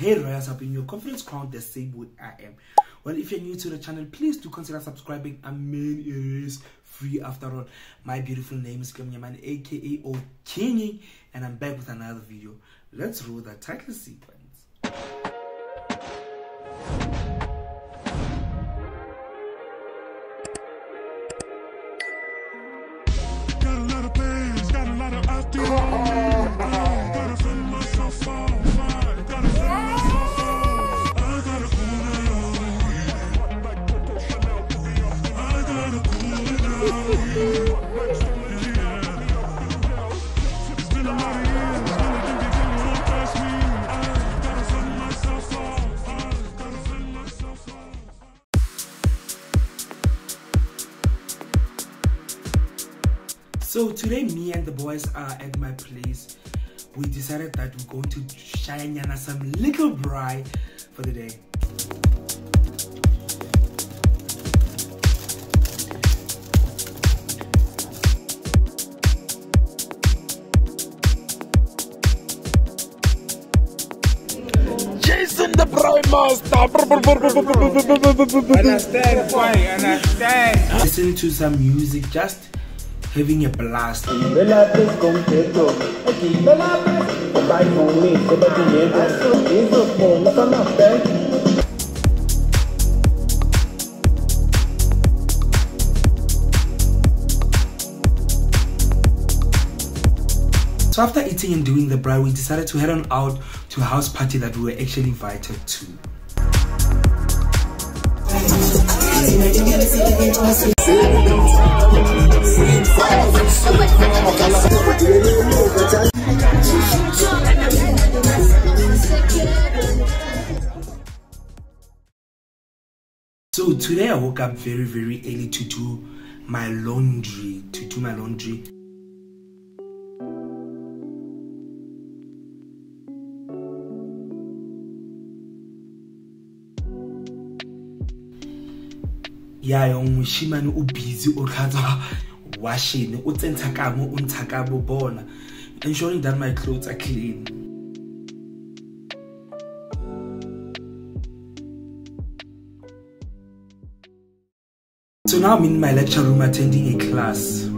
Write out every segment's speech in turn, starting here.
Hey Royals, helping your confidence crown the same way I am. Well, if you're new to the channel, please do consider subscribing. I mean, it is free after all. My beautiful name is Kamyaman, aka Okingi, and I'm back with another video. Let's roll the title sequence. So today, me and the boys are at my place. We decided that we're going to shine yana some little bri for the day. Jason the Prime Master. Understand, why? Understand. Listening to some music, just having a blast. Velázquez completo, aqui Velázquez, o pai com mim, o batimento, isso com o canapé. So after eating and doing the bri, we decided to head on out to a house party that we were actually invited to. So today I woke up very very early to do my laundry, to do my laundry. Ya yo moshimane o busy o tlhatsa washing o tsentsha kamo o ntsha ka bo bona. Ensuring that my clothes are clean. So now i'm in my lecture room attending a class.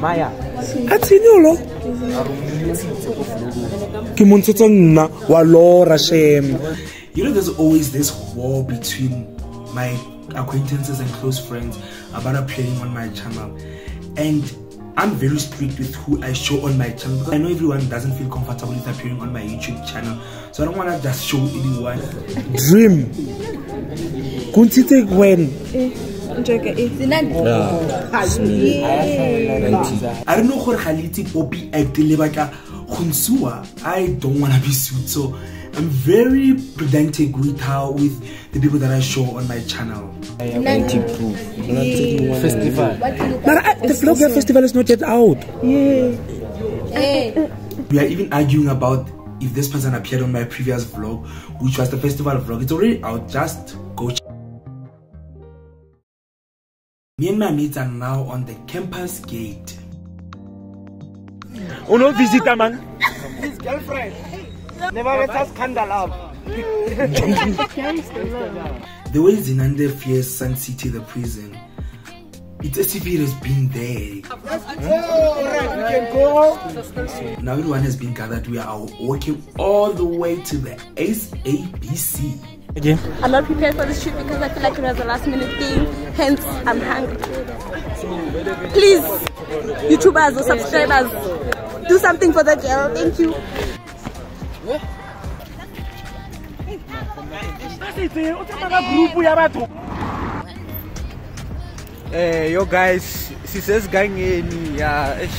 Maya, a tshenyolo ke mo nna wa lora shem. You know there's always this war between my acquaintances and close friends about appearing on my channel. And i'm very strict with who i show on my channel because i know everyone doesn't feel comfortable with appearing on my youtube channel. So i don't want to just show anyone. Dream. Ko ntshitse when eh. I don't know gore ga le itse poppy act le batla go ntsua i don't want to be sued so i'm very pedantic with how with the people that i show on my channel. Mara ah, uh, the vlog ya festival is not yet out. Yeah. Eh. we are even arguing about if this person appeared on my previous vlog which was the festival vlog. It's already out. Just go check. Me and my mates are now on the campus gate o no visita man His girlfriend. Never let us scandal up. the way zinande fears sun city the prison it's as if it has been there Alright, we can go. now everyone has been gathered we are walking all the way to the sabc again I'm not prepared for this trip because I feel like it was a last minute thing. Hence, I'm hungry. Please, YouTubers or subscribers, do something for the girl. Thank you. Eh, yo guys, sisezigangeni ya eish.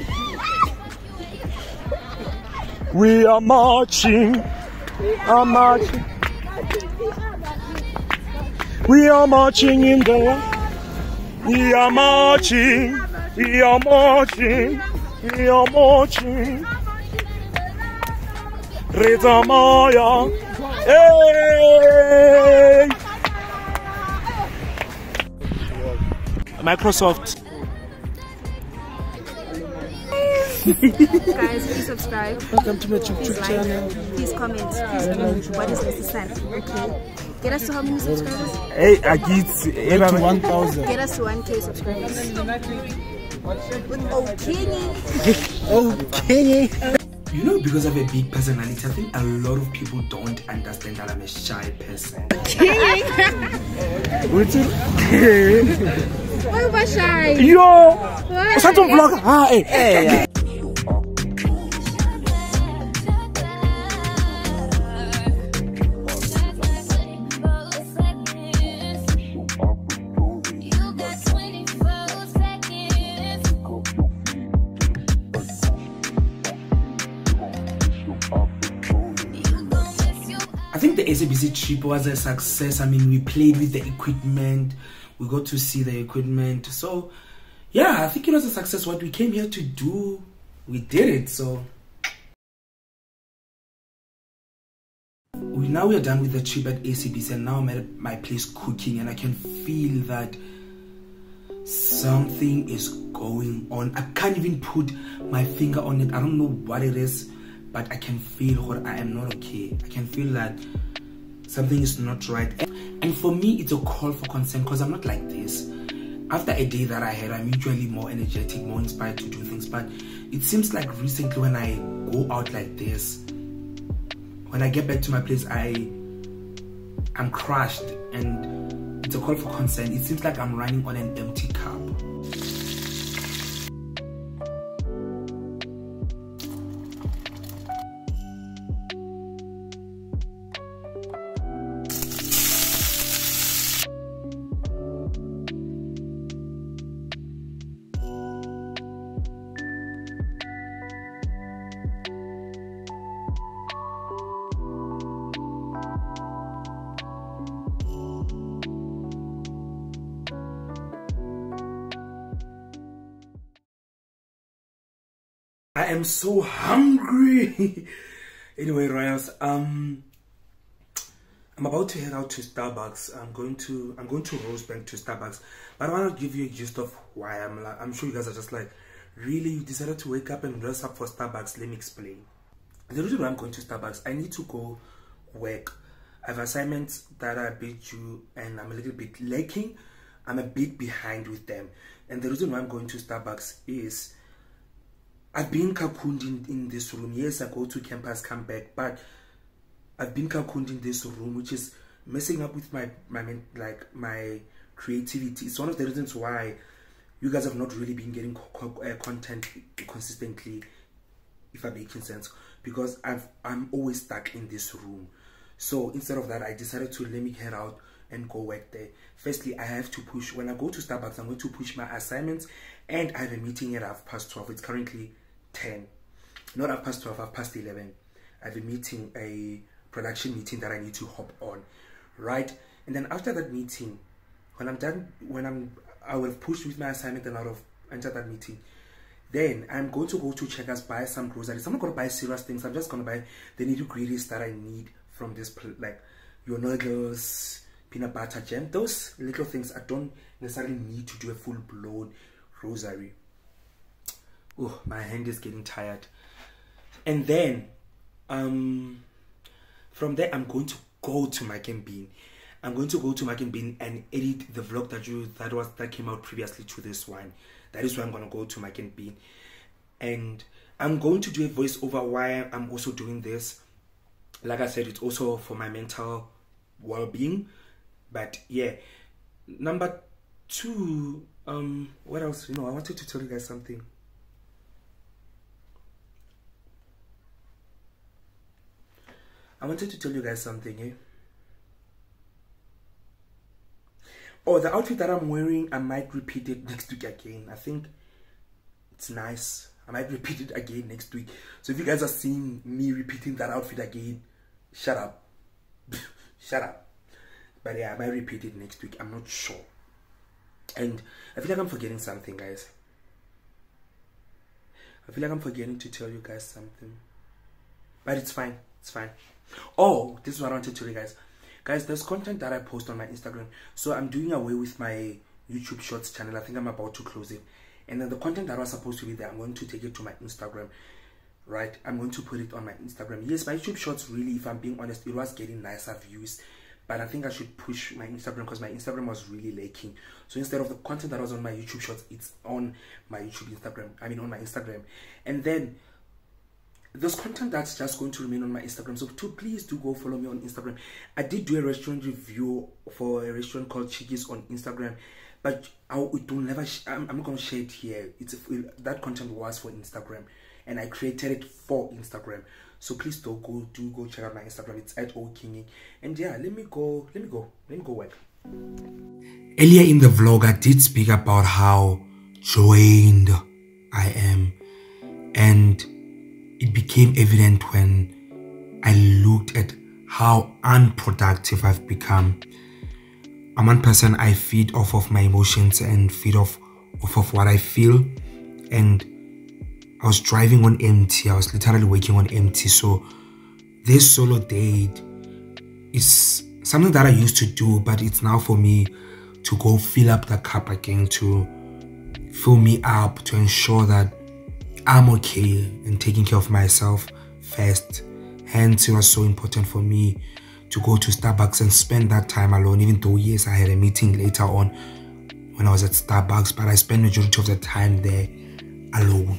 We are marching, are marching. We are marching in the. We are marching, we are marching, we are marching. Reza Maya, hey! Microsoft. Guys, please subscribe. Welcome to my YouTube Please channel. like. Please comment. Please do what is necessary. Okay. Get us to how many subscribers? Hey, Agit. To 1,000. Get us to 1k subscribers. With okay. Okay. You know, because of a big personality, I think a lot of people don't understand that I'm a shy person. Why was I shy? Yo! Saan tong vlog? Ah, eh. Hey, think the SABC trip was a success. I mean, we played with the equipment, we got to see the equipment. So, yeah, I think it was a success. What we came here to do, we did it. So, we now we are done with the trip at SABC, and now I'm at my place cooking, and I can feel that something is going on. I can't even put my finger on it. I don't know what it is, but I can feel what I am not okay. I can feel that something is not right. And, for me, it's a call for concern because I'm not like this. After a day that I had, I'm usually more energetic, more inspired to do things. But it seems like recently when I go out like this, when I get back to my place, I I'm crushed and it's a call for concern. It seems like I'm running on an empty cup. I am so hungry. anyway, Royals, um, I'm about to head out to Starbucks. I'm going to I'm going to Rosebank to Starbucks, but I want to give you a gist of why I'm like. I'm sure you guys are just like, really, you decided to wake up and dress up for Starbucks. Let me explain. The reason why I'm going to Starbucks, I need to go work. I have assignments that a bit due, and I'm a little bit lacking. I'm a bit behind with them, and the reason why I'm going to Starbucks is. I've been cocooned in, in this room. Yes, I go to campus, come back, but I've been cocooned in this room, which is messing up with my my like my creativity. It's one of the reasons why you guys have not really been getting co- co- uh, content consistently, if I'm making sense, because I've I'm always stuck in this room. So instead of that, I decided to let me head out and go work there. Firstly, I have to push when I go to Starbucks. I'm going to push my assignments, and I have a meeting at half past twelve. It's currently ten, not half past twelve, half past eleven. I have a meeting, a production meeting that I need to hop on, right? And then after that meeting, when I'm done, when I'm, I will have pushed with my assignment and out of enter that meeting. Then I'm going to go to Checkers, buy some groceries. I'm not going to buy serious things. I'm just going to buy the nitty gritties that I need from this, like your noodles, peanut butter jam. Those little things I don't necessarily need to do a full blown rosary. Oh, my hand is getting tired. And then, um, from there, I'm going to go to Mike and. I'm going to go to Mike and and edit the vlog that you that was that came out previously to this one. That is why I'm gonna go to Mike and and I'm going to do a voiceover why I'm also doing this. Like I said, it's also for my mental well-being. But yeah, number two um what else you know i wanted to tell you guys something i wanted to tell you guys something eh oh the outfit that i'm wearing i might repeat it next week again i think it's nice i might repeat it again next week so if you guys are seeing me repeating that outfit again shut up shut up but yeah i might repeat it next week i'm not sure and I feel like I'm forgetting something, guys. I feel like I'm forgetting to tell you guys something. But it's fine. It's fine. Oh, this is what I wanted to tell you guys. Guys, there's content that I post on my Instagram. So I'm doing away with my YouTube Shorts channel. I think I'm about to close it. And then the content that was supposed to be there, I'm going to take it to my Instagram. Right? I'm going to put it on my Instagram. Yes, my YouTube Shorts really, if I'm being honest, it was getting nicer views but I think I should push my Instagram because my Instagram was really lacking. So instead of the content that was on my YouTube shorts, it's on my YouTube Instagram. I mean, on my Instagram. And then there's content that's just going to remain on my Instagram. So to please do go follow me on Instagram. I did do a restaurant review for a restaurant called Chickies on Instagram, but I it will never. I'm, I'm not gonna share it here. It's that content was for Instagram, and I created it for Instagram. So please do go do go check out my Instagram. It's at Okingy. And yeah, let me go. Let me go. Let me go work. Earlier in the vlog, I did speak about how joined I am, and it became evident when I looked at how unproductive I've become. I'm one person I feed off of my emotions and feed off off of what I feel, and I was driving on empty. I was literally working on empty. So this solo date is something that I used to do, but it's now for me to go fill up the cup again, to fill me up, to ensure that I'm okay and taking care of myself first. Hence, it was so important for me to go to Starbucks and spend that time alone, even though, yes, I had a meeting later on when I was at Starbucks, but I spent majority of the time there alone.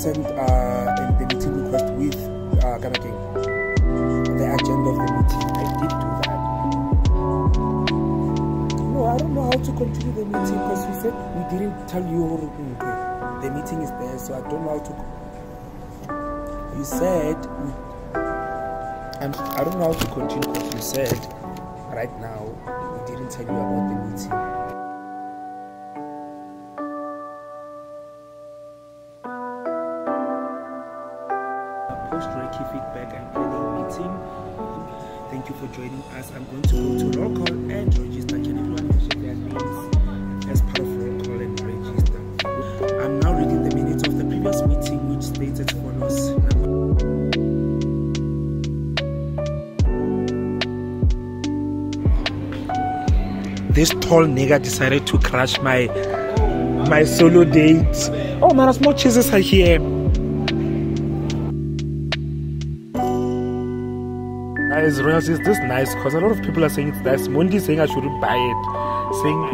Send uh, the meeting request with uh, Ghana King. The agenda of the meeting. I did do that. No, I don't know how to continue the meeting because we said we didn't tell you okay, the meeting is there, so I don't know how to. You said I'm, I don't know how to continue because you said right now we didn't tell you about the meeting. Tall nigga decided to crash my my solo date. Oh man, small cheeses are here. Guys, Royals, is this nice? Because a lot of people are saying it's nice. Saying I shouldn't buy it. Saying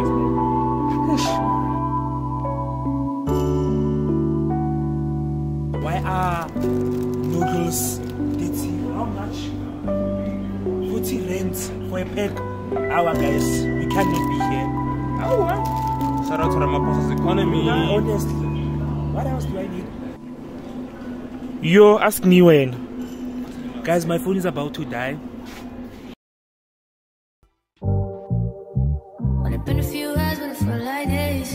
Ish. Why are noodles Ditty, how much? 40 rand for a pack. Our guys, we cannot be here. Our Shout out to Ramaphosa's economy. honestly. What else do I need? Yo, ask me when. Guys, my phone is about to die. Only been a few hours, but it felt like days.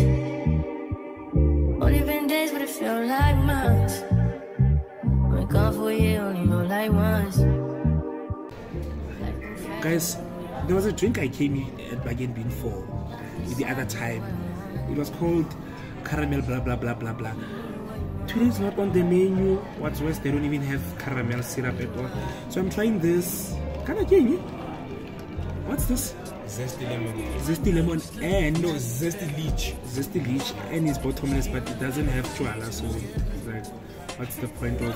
Only been days, but it felt like months. Been gone for a year, only know like once. Guys, there was a drink I came in at Mugg & Bean for the other time. It was called caramel blah blah blah blah blah. Today it's not on the menu. What's worse, they don't even have caramel syrup at all. So I'm trying this. Can I get it? What's this? Zesty lemon. Zesty lemon and No, zesty leech. zesty leech and it's bottomless but it doesn't have chuala so it's like what's the point of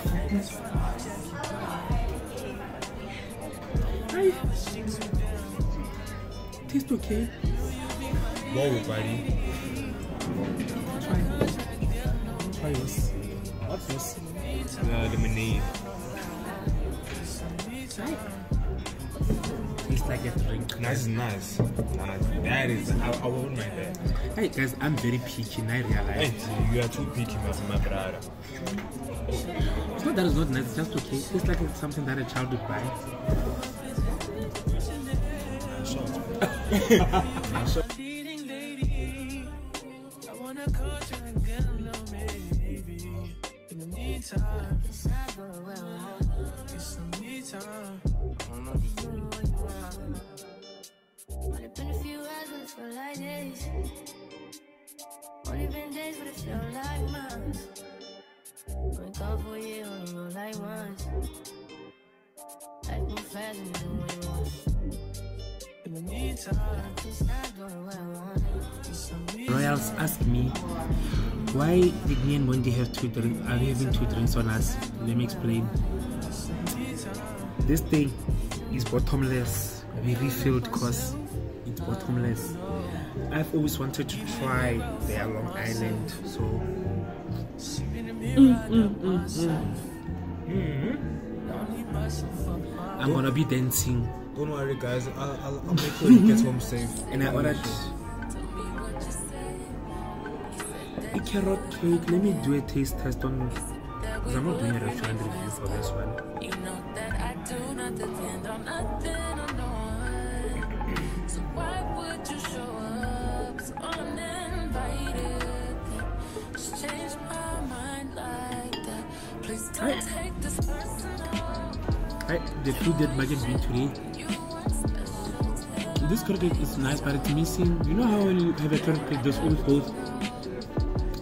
Hi. Tastes okay. Whoa, buddy. Try. Try this. What's this? Uh, lemonade. Tastes like a drink. Nice nice. Nice. That is. I, I wouldn't mind that. Hey guys, I'm very picky and I realize. Hey, you are too picky, my, brother. It's not that it's not nice, it's just okay. It tastes like it's something that a child would buy. Only been days. But it feel like months. Wake up for year, only go like once. Life move fast and you do what you want. Royals asked me, why did me and Wendy have two drinks? Are we having two drinks on us? Let me explain. This thing is bottomless. We refilled because it's bottomless. I've always wanted to try their Long Island, so. Mm, mm, mm, mm. I'm gonna be dancing, Don't worry, guys. I'll, I'll, I'll make sure you get home safe. and I ordered a carrot cake. Let me do a taste test on because I'm not doing a restaurant review for this one. You know that I do not depend on nothing or no one. So why would you show up so uninvited? Just change my mind like that. Please don't take this personal. I, the food that Maggie bring today. This carrot is nice, but it's missing. You know how when you have a carrot cake, there's always those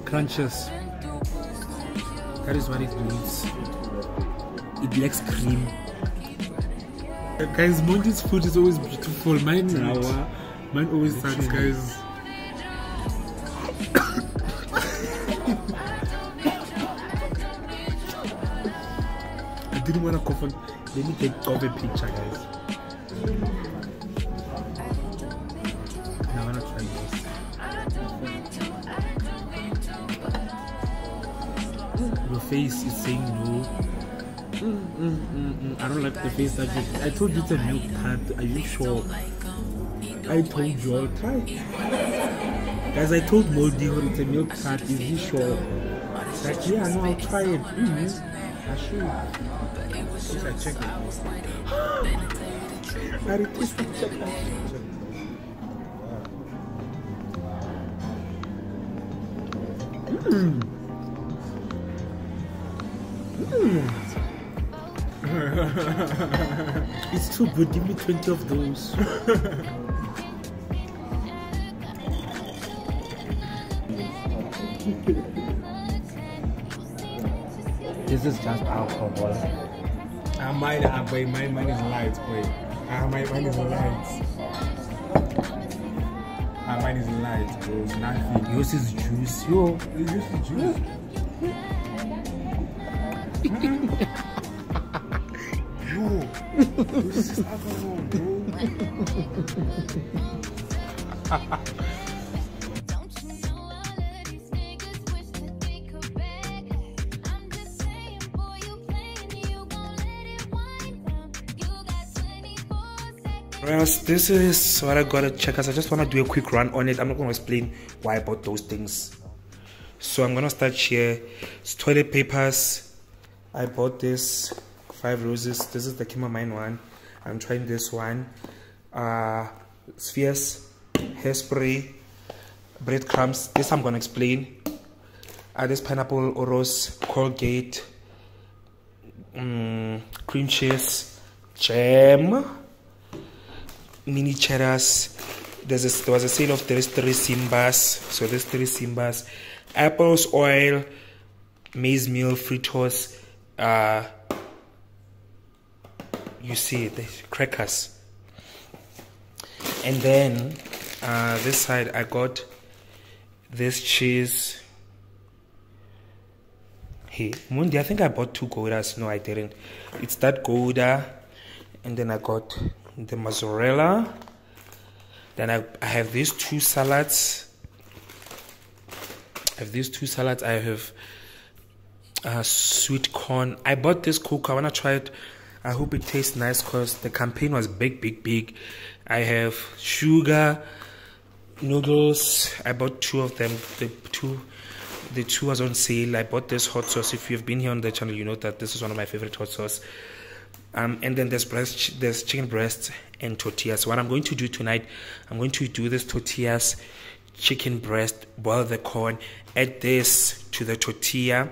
crunches. That is what it needs. It lacks cream. Guys, Monty's food is always beautiful. Mine, uh, mine always sucks, guys. I didn't want to cough on. Let me take a picture, guys. Face is saying no. Mm, mm, mm, mm. I don't like the face that you. I told you it's a milk tart. Are you sure? I told you I'll try. Guys, I told Moldy when it's a milk tart. Is he sure? Like, yeah, no, I'll try it. Mm-hmm. I should. Yes, I check it. I request to check out. It's too good. Give me 20 of those. this is just alcohol. Ah, mine, ah, boy, mine, mine is light, boy. Ah, mine, mine is light. Ah, mine is light, bro. It's nothing. Yours is juice. Yo, It's just the juice. Yo, this is alcohol, bro. Don't you know all of these niggas wish that they could beg? I'm just saying, boy, you playing, you gon' let it wind down. You got 24 seconds. Royals, this is what I gotta check us. I just wanna do a quick run on it. I'm not gonna explain why I bought those things. So I'm gonna start here. It's toilet papers. I bought this five roses. This is the chamomile one. I'm trying this one. Uh spheres, hairspray, breadcrumbs. This I'm gonna explain. Uh, this pineapple oros, Colgate, mm, cream cheese, jam mini cheddars. There's a, there was a sale of there's three simbas. So there's three simbas. Apples, oil, maize meal, Fritos, uh, you see the crackers. And then uh, this side I got this cheese. Hey, Mundi, I think I bought two Goudas. No, I didn't. It's that Gouda. And then I got the mozzarella. then I, I have these two salads I have these two salads I have uh, sweet corn. I bought this coke I want to try it. I hope it tastes nice because the campaign was big big big. I have sugar noodles. I bought two of them. The two the two was on sale. I bought this hot sauce. If you've been here on the channel you know that this is one of my favorite hot sauce. Um, and then there's breast there's chicken breast and tortillas. What i'm going to do tonight i'm going to do this tortillas chicken breast boil the corn add this to the tortilla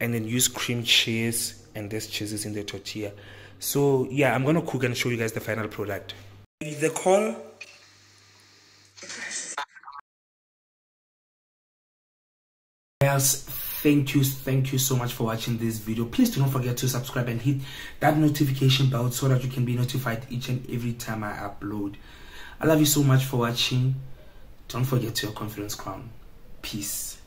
and then use cream cheese and this cheese is in the tortilla. So yeah i'm gonna cook and show you guys the final product. The corn. Guys thank you thank you so much for watching this video. Please do not forget to subscribe and hit that notification bell so that you can be notified each and every time i upload. I love you so much for watching. Don't forget your confidence crown peace